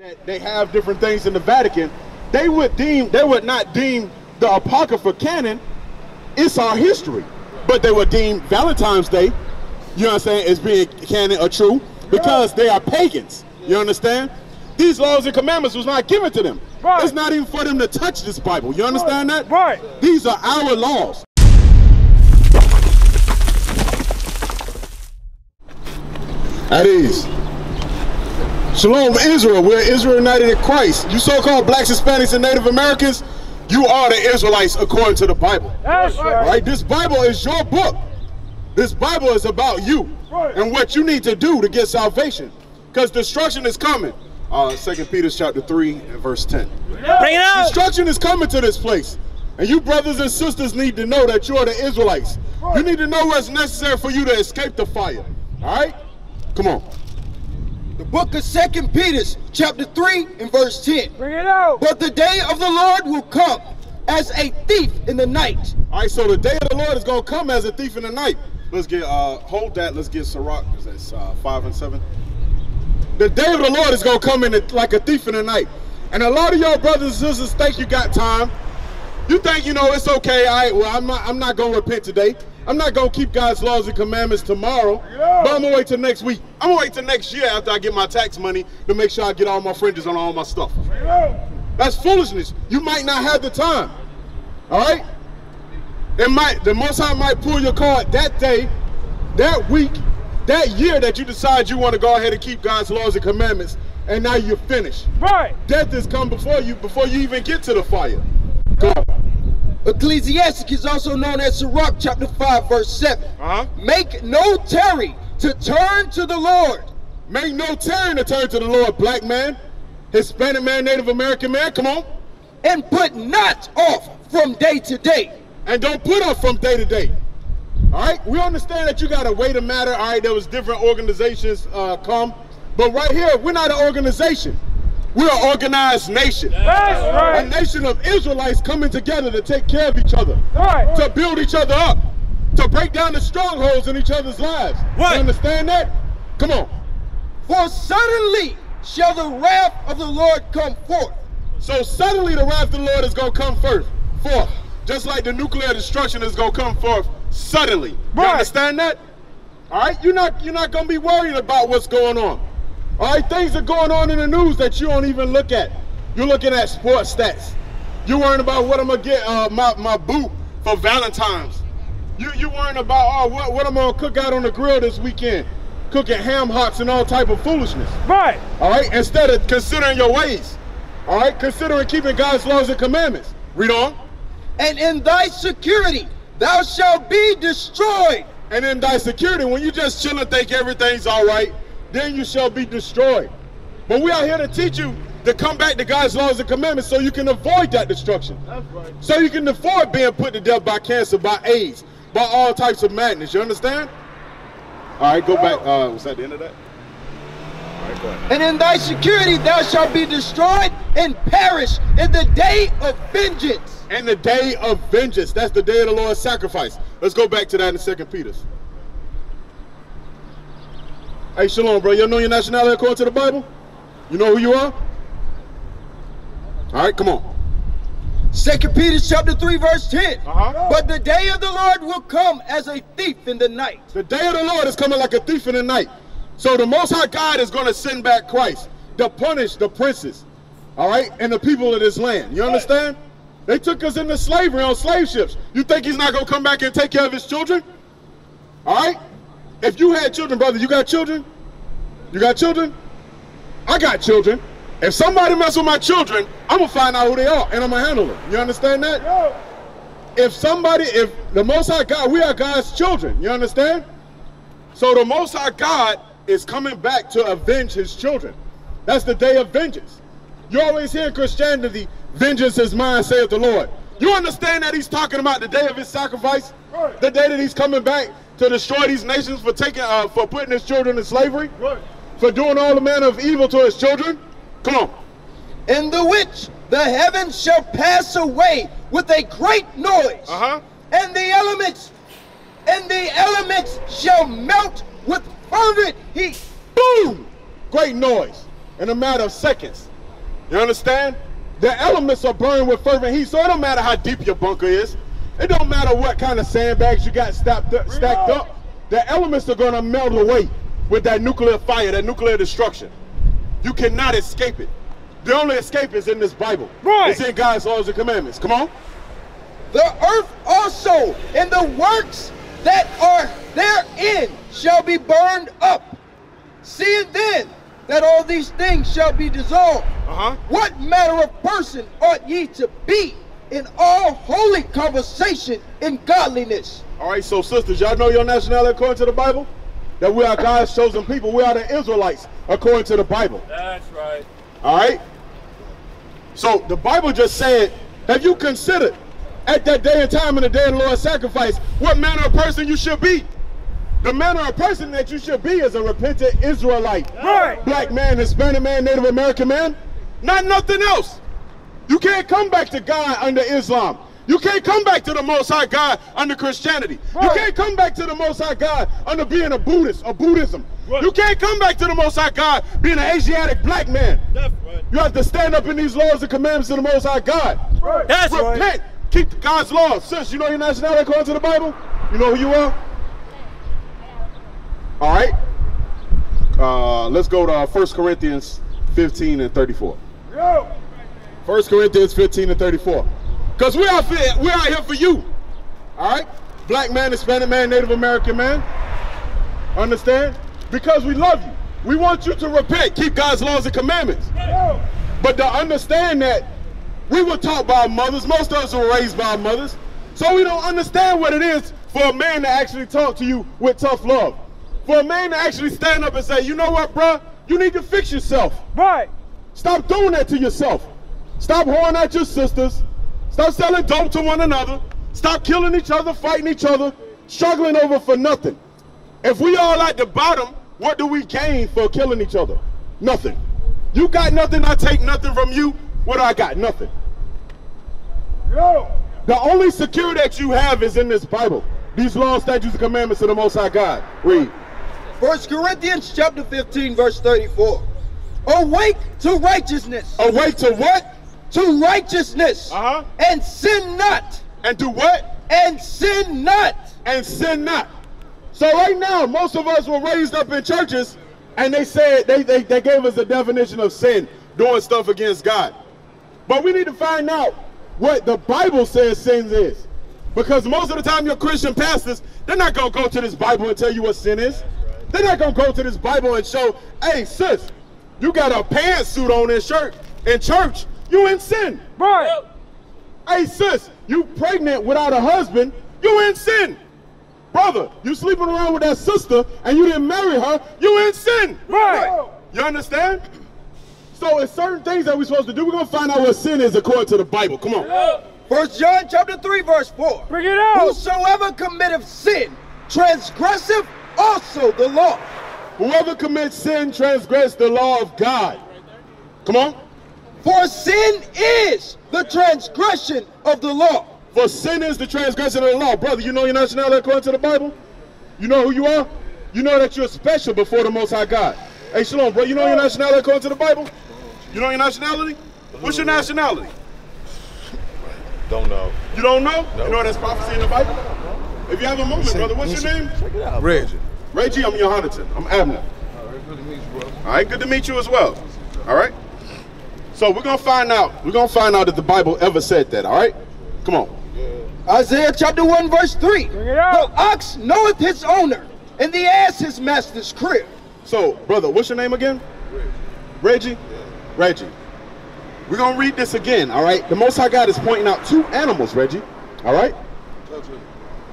that they have different things in the Vatican, they would deem they would not deem the Apocrypha canon. It's our history, but they would deem Valentine's Day, you know what I'm saying, as being canon or true because they are pagans. You understand? These laws and commandments was not given to them. Right. It's not even for them to touch this Bible. You understand that? Right. These are our laws. At ease. Shalom, Israel. We're Israel united in Christ. You so-called blacks, Hispanics, and Native Americans, you are the Israelites according to the Bible. That's right. Right? This Bible is your book. This Bible is about you Right. and what you need to do to get salvation. Because destruction is coming. Uh, 2 Peter chapter 3 and verse 10. Bring it out. Destruction is coming to this place. And you brothers and sisters need to know that you are the Israelites. You need to know what's necessary for you to escape the fire. All right? Come on. The book of Second Peter, chapter 3 and verse 10. Bring it out. But the day of the Lord will come as a thief in the night. All right, so the day of the Lord is going to come as a thief in the night. Let's get, uh, hold that. Let's get Sirach, because that's uh, 5 and 7. The day of the Lord is going to come in it like a thief in the night. And a lot of y'all brothers and sisters think you got time. You think, you know, it's okay. All right, well, I'm not, I'm not going to repent today. I'm not going to keep God's laws and commandments tomorrow. Yeah. But I'm to wait till next week. I'm to wait till next year after I get my tax money to make sure I get all my fringes on all my stuff. Out. That's foolishness. You might not have the time. All right? It might the most high might pull your card that day, that week, that year that you decide you want to go ahead and keep God's laws and commandments, and now you're finished. Right. Death has come before you before you even get to the fire. Go. Ecclesiastic is also known as Sirach, chapter 5, verse 7. Uh-huh. Make no tarry to turn to the Lord. Make no tarrying to turn to the Lord, black man, Hispanic man, Native American man. Come on. and put not off from day to day. and don't put up from day to day. All right, we understand that you got to weigh the matter. All right, there was different organizations uh, come, but right here we're not an organization. We're an organized nation, That's a nation of Israelites coming together to take care of each other, Right. to build each other up, to break down the strongholds in each other's lives. What? You understand that? Come on. For suddenly shall the wrath of the Lord come forth. So suddenly the wrath of the Lord is going to come first, forth. Just like the nuclear destruction is going to come forth suddenly. You Right. understand that? All right, you're not you're not going to be worried about what's going on. All right, things are going on in the news that you don't even look at. You're looking at sports stats. You're worrying about what I'm gonna get uh, my my boot for Valentine's. You you worrying about oh what what I'm gonna cook out on the grill this weekend, cooking ham hocks and all type of foolishness. Right. All right, instead of considering your ways. All right, considering keeping God's laws and commandments. Read on. And in thy security thou shalt be destroyed. And in thy security, when you just chill and think everything's all right, then you shall be destroyed. But we are here to teach you to come back to God's laws and commandments so you can avoid that destruction. That's right. So you can avoid being put to death by cancer, by AIDS, by all types of madness. You understand? All right, go back. Uh, was that the end of that? All right. And in thy security thou shalt be destroyed and perish in the day of vengeance. And the day of vengeance. That's the day of the Lord's sacrifice. Let's go back to that in Second Peter's. Hey, Shalom, bro. You know your nationality according to the Bible? You know who you are? All right, come on. Second Peter chapter 3, verse 10. Uh-huh. But the day of the Lord will come as a thief in the night. The day of the Lord is coming like a thief in the night. So the Most High God is going to send back Christ to punish the princes, all right, and the people of this land. You understand? They took us into slavery on slave ships. You think he's not going to come back and take care of his children? All right? If you had children, brother, you got children? You got children? I got children. If somebody mess with my children, I'm to find out who they are and I'm to handle them. You understand that? If somebody, if the Most High God, we are God's children, you understand? So the Most High God is coming back to avenge his children. That's the day of vengeance. You always hear in Christianity, vengeance is mine, saith the Lord. You understand that he's talking about the day of his sacrifice? Right. The day that he's coming back to destroy these nations for taking, uh, for putting his children in slavery? Right. For doing all the manner of evil to his children? Come on. In the which the heavens shall pass away with a great noise. Uh-huh. And the elements, and the elements shall melt with fervent heat. Boom! Great noise in a matter of seconds. You understand? The elements are burning with fervent heat, so it don't matter how deep your bunker is. It don't matter what kind of sandbags you got stacked up. Stacked up. The elements are gonna melt away with that nuclear fire, that nuclear destruction. You cannot escape it. The only escape is in this Bible. Right. It's in God's laws and commandments. Come on. The earth also and the works that are therein shall be burned up. Seeing then that all these things shall be dissolved, Uh-huh. what manner of person ought ye to be in all holy conversation in godliness? All right, so sisters, y'all know your nationality according to the Bible? That we are God's chosen people. We are the Israelites according to the Bible. That's right. All right? So the Bible just said, have you considered at that day and time in the day of the Lord's sacrifice what manner of person you should be? The manner of person that you should be is a repentant Israelite. Right. Black man, Hispanic man, Native American man. Not nothing else. You can't come back to God under Islam. You can't come back to the Most High God under Christianity. You can't come back to the Most High God under being a Buddhist or Buddhism. Right. You can't come back to the Most High God being an Asiatic black man. Right. You have to stand up in these laws and commandments of the Most High God. That's Repent. right. Keep God's laws. Sis, you know your nationality according to the Bible? You know who you are? All right. Uh, let's go to uh, 1 Corinthians 15 and 34. Yo. 1 Corinthians 15 and 34. Because we are fit, we are out here for you. All right? Black man, Hispanic man, Native American man. Understand? Because we love you. We want you to repent, keep God's laws and commandments. But to understand that we were taught by our mothers, most of us were raised by our mothers, so we don't understand what it is for a man to actually talk to you with tough love. For a man to actually stand up and say, you know what, bruh, you need to fix yourself. Right. Stop doing that to yourself. Stop whoring at your sisters. Stop selling dope to one another. Stop killing each other, fighting each other, struggling over for nothing. If we all at the bottom, what do we gain for killing each other? Nothing. You got nothing, I take nothing from you. What do I got? Nothing. Yo. The only security that you have is in this Bible. These laws, statutes, and commandments of the Most High God. Read. First Corinthians chapter 15, verse 34. Awake to righteousness. Awake to what? To righteousness. Uh-huh. And sin not. And do what? And sin not. and sin not. So right now, most of us were raised up in churches, and they said they, they, they gave us a definition of sin, doing stuff against God. But we need to find out what the Bible says sin is. Because most of the time your Christian pastors, they're not gonna go to this Bible and tell you what sin is. They're not gonna go to this Bible and show, hey sis, you got a pantsuit on in shirt in church, you in sin. Right. Hey sis, you pregnant without a husband, you in sin. Brother, you sleeping around with that sister and you didn't marry her, you in sin. Right. You understand? So it's certain things that we're supposed to do. We're gonna find out what sin is according to the Bible. Come on. First John chapter 3, verse 4. Bring it out. Whosoever committeth sin, transgressive also the law. Whoever commits sin transgress the law of God. Come on. For sin is the transgression of the law. For sin is the transgression of the law. Brother, you know your nationality according to the Bible? You know who you are? You know that you're special before the Most High God. Hey, Shalom, bro, you know your nationality according to the Bible? You know your nationality? What's your nationality? Don't know. You don't know? You know that's prophecy in the Bible? If you have a moment, brother, what's your name? Check it out. Reggie. Reggie, I'm Yehonatan. I'm Abner. All right, good to meet you, bro. All right, good to meet you as well. All right. So we're gonna find out. We're gonna find out if the Bible ever said that. All right. Come on. Isaiah chapter 1, verse 3. Bring it out. The ox knoweth his owner, and the ass his master's crib. So, brother, what's your name again? Reggie. Reggie. Reggie. We're gonna read this again. All right. The Most High God is pointing out two animals, Reggie. All right.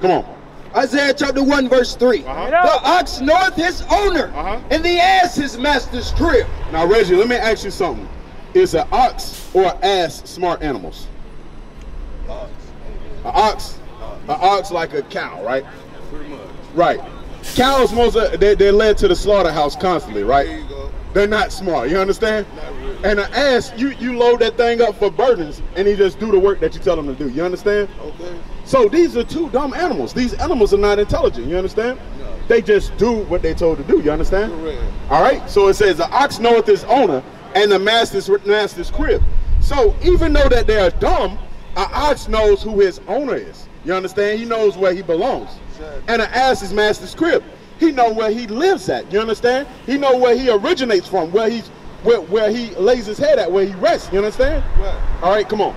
Come on. Isaiah chapter 1, verse 3. Uh-huh. Bring it out. The ox knoweth his owner, Uh-huh. and the ass his master's crib. Now, Reggie, let me ask you something. Is an ox or ass smart animals? An ox, an ox like a cow, right? Pretty much. Right. Cows, most of, they, they're led to the slaughterhouse constantly, There right? you go. They're not smart. You understand? Really. And an ass, you you load that thing up for burdens, and he just do the work that you tell him to do. You understand? Okay. So these are two dumb animals. These animals are not intelligent. You understand? No. They just do what they told to do. You understand? Correct. All right. So it says the ox knoweth his owner, and the master's master's crib. So even though that they are dumb, an ox knows who his owner is. You understand? He knows where he belongs. And an ass is master's crib. He know where he lives at. You understand? He know where he originates from, where he's where, where he lays his head at, where he rests. You understand? Right. All right, come on.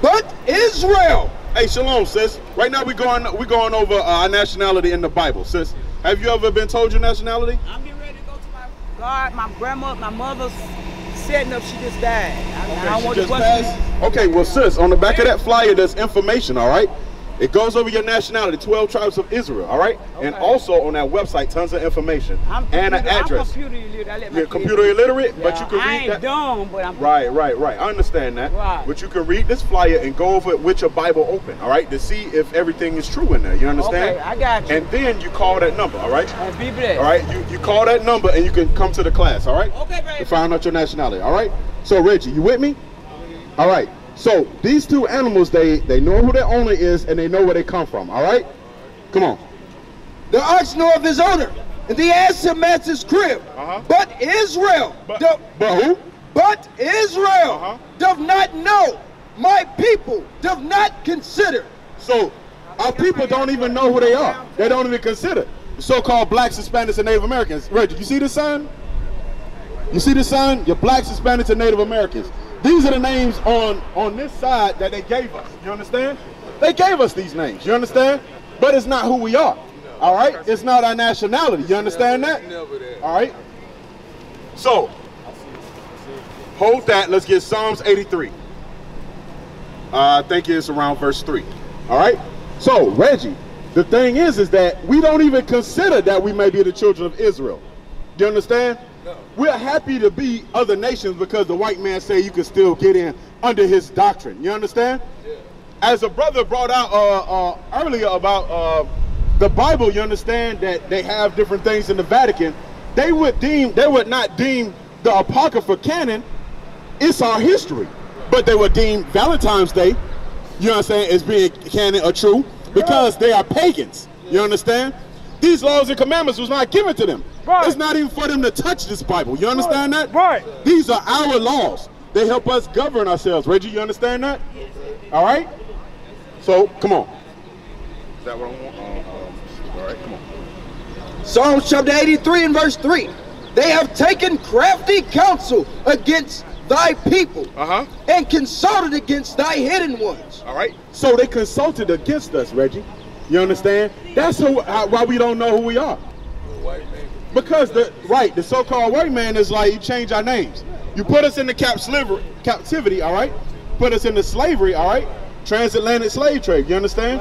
But Israel, Hey, shalom, sis. Right now we going we going over uh, our nationality in the Bible, sis. Have you ever been told your nationality? I'm getting ready to go to my God. My grandma, my mother's setting up. She just died. I, I don't She want to just question. passed? Okay, well, sis, on the back of that flyer, there's information, all right? It goes over your nationality, 12 tribes of Israel, all right? And also on that website, tons of information I'm and an computer- I'm address. computer illiterate. I let my You're computer illiterate, but you can I read ain't that. dumb, but I'm Right, right, right. I understand that. Right. But you can read this flyer and go over it with your Bible open, all right, to see if everything is true in there. You understand? Okay, I got you. And then you call that number, all right? And be blessed. All right, you, you call that number and you can come to the class, all right? Okay, baby. To find out your nationality, all right? So Reggie, you with me? All right. So these two animals, they they know who their owner is and they know where they come from, all right? Come on. the ox know of his owner, and the ass his master's crib. Uh-huh. But Israel, But, but who? but Israel Uh-huh. does not know. My people does not consider. So our people don't even know who they are. They don't even consider. The so-called blacks, Hispanics, and Native Americans. Reggie, you see the sign? You see the sign? Your blacks, Hispanics, and Native Americans. These are the names on on this side that they gave us. You understand? They gave us these names. You understand? But it's not who we are. All right? It's not our nationality. You understand that? All right. So, hold that. Let's get Psalms 83. Uh, I think it's around verse 3. All right. So, Reggie, the thing is, is that we don't even consider that we may be the children of Israel. Do you understand? No. We're happy to be other nations because the white man say you can still get in under his doctrine. You understand? As a brother brought out uh, uh, earlier about uh, the Bible, you understand that they have different things in the Vatican. They would deem, they would not deem the Apocrypha canon. It's our history, but they would deem Valentine's Day, you understand, as being canon or true because they are pagans. You understand? These laws and commandments was not given to them. Right. It's not even for them to touch this Bible. You understand that? Right. These are our laws. They help us govern ourselves. Reggie, you understand that? All right. So come on. Is that what I want? Um, um, all right, come on. Psalms chapter 83 and verse 3. They have taken crafty counsel against thy people Uh huh. and consulted against thy hidden ones. All right. So they consulted against us, Reggie. You understand? That's who, why we don't know who we are. Because the right, the so-called white man is like you change our names. You put us in the cap sliver, captivity, all right? Put us into slavery, all right? Transatlantic slave trade. You understand?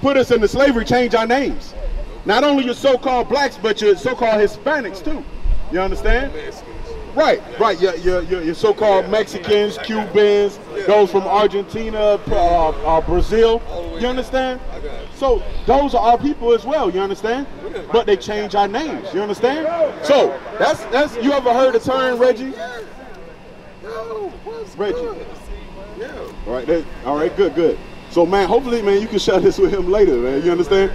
Put us into slavery, change our names. Not only your so-called blacks, but your so-called Hispanics too. You understand? Right, right. Your, your, your, your so-called Mexicans, Cubans, those from Argentina, uh, uh, Brazil. You understand? So those are our people as well. You understand? But they change our names. You understand? So that's that's. You ever heard the term Reggie? Reggie. Yeah. All right. That, all right. Good. Good. So man, hopefully, man, you can share this with him later, man. You understand?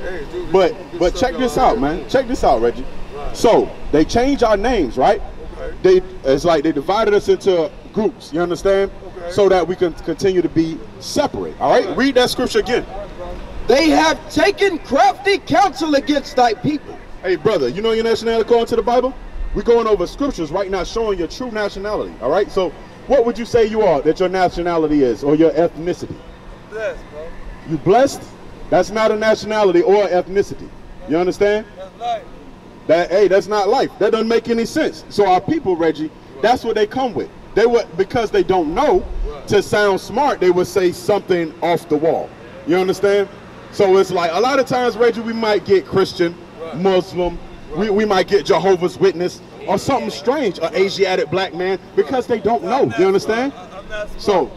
But but check this out, man. Check this out, Reggie. So they change our names, right? They it's like they divided us into groups. You understand? So that we can continue to be separate. All right. Read that scripture again. They have taken crafty counsel against thy people. Hey, brother, you know your nationality according to the Bible? We're going over scriptures right now showing your true nationality. All right. So what would you say you are that your nationality is or your ethnicity? Blessed, bro. You blessed? That's not a nationality or ethnicity. You understand? That's life. That hey, that's not life. That doesn't make any sense. So our people, Reggie, that's what they come with. They would because they don't know to sound smart, they would say something off the wall. You understand? So it's like a lot of times, Reggie, we might get Christian, Muslim, we, we might get Jehovah's Witness or something strange, an Asiatic black man, because they don't know. You understand? I'm not smart. So,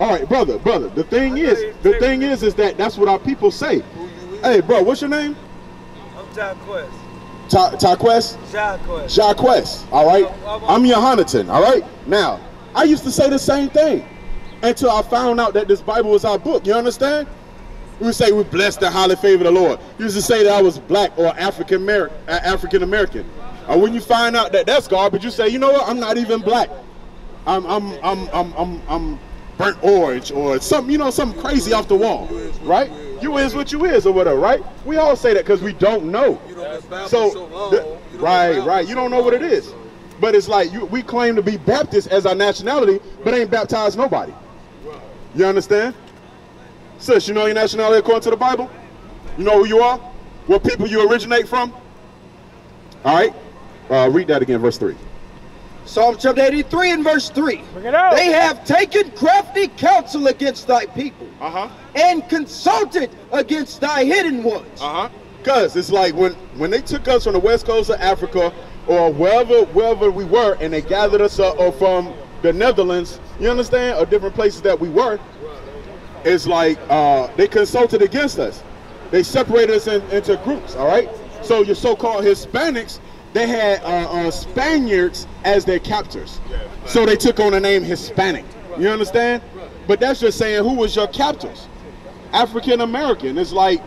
all right, brother, brother. The thing is, the thing is, is that that's what our people say. Hey, bro, what's your name? I'm Jack Quest. Jack all right? I'm Yehonatan, all right? Now, I used to say the same thing until I found out that this Bible was our book. You understand? We say we blessed and highly favored the Lord. You used to say that I was black or African American. Uh, African American. Or when you find out that that's garbage, you say, you know what? I'm not even black. I'm I'm I'm I'm I'm, I'm burnt orange or something, you know, something crazy off the wall, right? You is what you is or whatever, right? We all say that because we don't know. So, right, right. You don't know what it is. But it's like you, we claim to be Baptist as our nationality, but ain't baptized nobody. You understand? Sis, you know your nationality according to the Bible? You know who you are? What people you originate from? All right. Uh, read that again, verse 3. Psalm chapter 83 and verse 3. Bring it out. They have taken crafty counsel against thy people Uh huh. and consulted against thy hidden ones. Uh huh. Cause it's like when when they took us from the west coast of Africa or wherever wherever we were, and they gathered us up or from the Netherlands, you understand, or different places that we were. It's like uh, they consulted against us. They separated us in, into groups. All right. So your so-called Hispanics, they had uh, uh, Spaniards as their captors. So they took on the name Hispanic. You understand? But that's just saying who was your captors? African American. It's like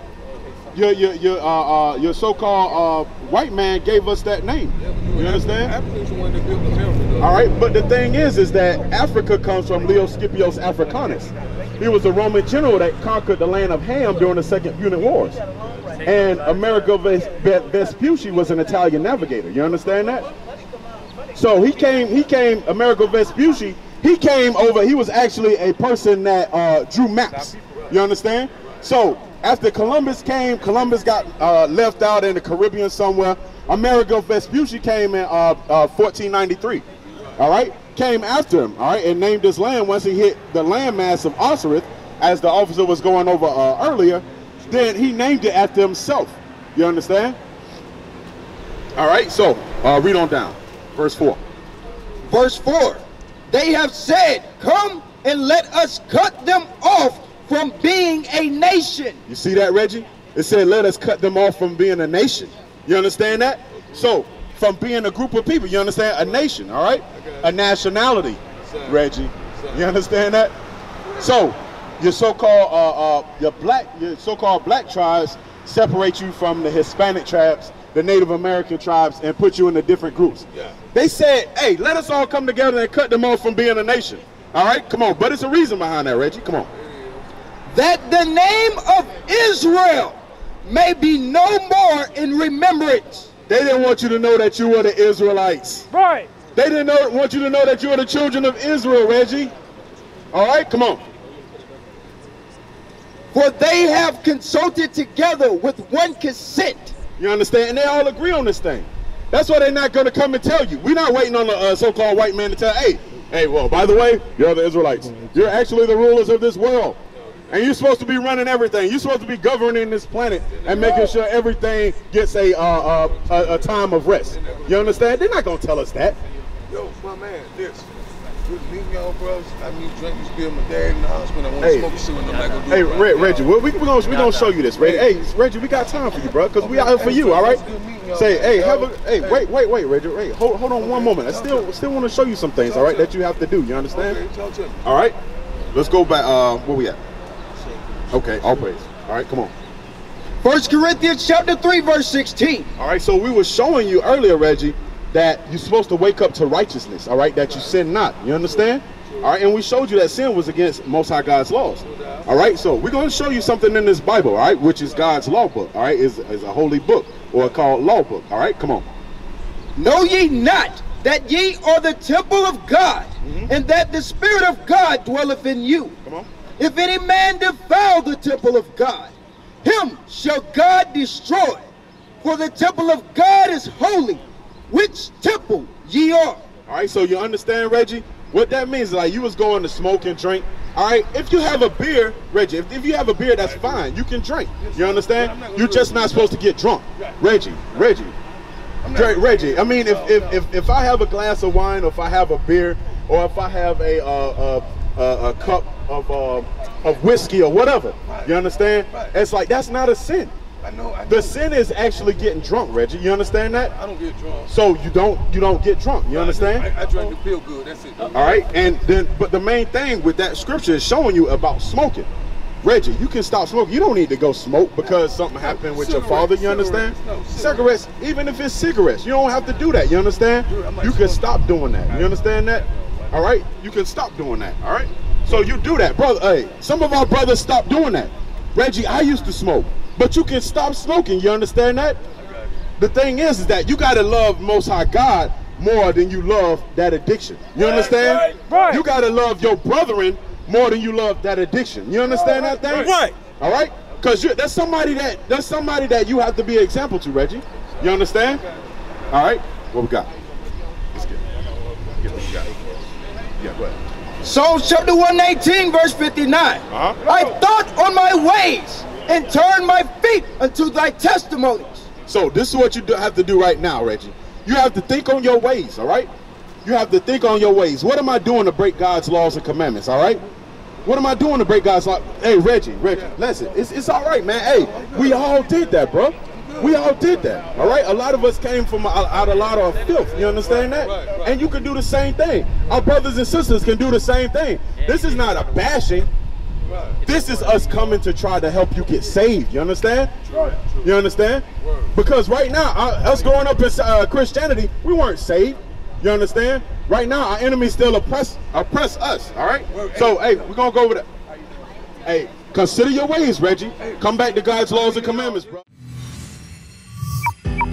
your your your uh, uh, your so-called uh, white man gave us that name. You understand? All right, but the thing is, is that Africa comes from Leo Scipios Africanus. He was a Roman general that conquered the land of Ham during the Second Punic Wars. And Amerigo Vespucci was an Italian navigator. You understand that? So he came, he came, Amerigo Vespucci, he came over, he was actually a person that uh, drew maps. You understand? So after Columbus came, Columbus got uh, left out in the Caribbean somewhere. Amerigo Vespucci came in uh, uh, 1493. All right? Came after him, all right, and named this land once he hit the landmass of Osiris, as the officer was going over uh, earlier, then he named it after himself. You understand? All right, so uh, read on down. Verse 4. Verse 4 They have said, Come and let us cut them off from being a nation. You see that, Reggie? It said, let us cut them off from being a nation. You understand that? So, from being a group of people, you understand? A nation, all right? A nationality, Reggie. You understand that? So, your so-called, uh, uh, your black, your so-called black tribes separate you from the Hispanic tribes, the Native American tribes, and put you into different groups. Yeah. They said, hey, let us all come together and cut them off from being a nation. All right, come on. But it's a reason behind that, Reggie. Come on. That the name of Israel may be no more in remembrance. They didn't want you to know that you were the Israelites. Right. They didn't know, want you to know that you were the children of Israel, Reggie. All right, come on. For they have consulted together with one consent. You understand? And they all agree on this thing. That's why they're not going to come and tell you. We're not waiting on the uh, so-called white man to tell, hey, hey, well, by the way, you're the Israelites. You're actually the rulers of this world. And you're supposed to be running everything. You're supposed to be governing this planet and making sure everything gets a, uh, uh, a, a time of rest. You understand? They're not going to tell us that. Yo, my man, this. Good meeting y'all, bros. I mean, drink this beer, my dad in the hospital. I want to Hey. smoke. I'm not gonna do Hey, right Reg, now. Reggie, we, we, we gonna we gonna show you this, Reggie. Hey, Reggie, we got time for you, bro, because we out here for you, all right? Say, hey, have a, hey, wait, wait, wait, Reggie, wait, hold, hold on one moment. I still, still want to show you some things, all right, that you have to do. You understand? Okay, talk to me. All right, let's go back. Uh, where we at? Okay, all praise. All right, come on. First Corinthians chapter 3, verse 16. All right, so we were showing you earlier, Reggie, that you're supposed to wake up to righteousness. All right, that you sin not. You understand? All right, and we showed you that sin was against Most High God's laws. All right, so we're going to show you something in this Bible, all right, which is God's law book. All right, is is a holy book or called law book. All right, come on. Know ye not that ye are the temple of God, mm-hmm. and that the Spirit of God dwelleth in you? Come on. If any man defile the temple of God, him shall God destroy. For the temple of God is holy, which temple ye are. All right, so you understand, Reggie? What that means is like you was going to smoke and drink. All right, if you have a beer, Reggie, if, if you have a beer, that's fine. You can drink. You understand? You're just not supposed to get drunk. Reggie, Reggie, Dre, Reggie. I mean, if, if if if I have a glass of wine, or if I have a beer, or if I have a uh, a, a, a cup of uh, of whiskey or whatever, you understand? It's like that's not a sin. I know. I know. The sin is actually getting drunk, Reggie. You understand that? I don't get drunk. So you don't you don't get drunk. You understand? I, I drink to feel good. That's it. All right, and then but the main thing with that scripture is showing you about smoking. Reggie, you can stop smoking. You don't need to go smoke because something happened with your father. You understand? Cigarettes, even if it's cigarettes, you don't have to do that. You understand? You can stop doing that. You understand that? All right? You can stop doing that. All right? So you do that, brother. Hey, some of our brothers stop doing that. Reggie, I used to smoke, but you can stop smoking. You understand that? The thing is, is that you gotta love Most High God more than you love that addiction. You understand? Right. right. You gotta love your brethren more than you love that addiction. You understand that thing? Right. All right? Cause you, that's somebody that that's somebody that you have to be an example to, Reggie. You understand? All right. What we got? Let's get. Get what you got. Yeah, go ahead. Psalms chapter 119, verse 59. Uh-huh. I thought on my ways and turned my feet unto thy testimonies. So this is what you do, have to do right now, Reggie. You have to think on your ways, all right? You have to think on your ways. What am I doing to break God's laws and commandments, all right? What am I doing to break God's law? Hey, Reggie, Reggie, listen, it's, it's all right, man. Hey, we all did that, bro. We all did that, all right? A lot of us came from out, a lot of filth. You understand that? And you can do the same thing. Our brothers and sisters can do the same thing. This is not a bashing. This is us coming to try to help you get saved. You understand? You understand? Because right now, us growing up in uh, Christianity, we weren't saved. You understand? Right now, our enemies still oppress oppress us. All right. So, hey, we're gonna go over that. Hey, consider your ways, Reggie. Come back to God's laws and commandments, bro.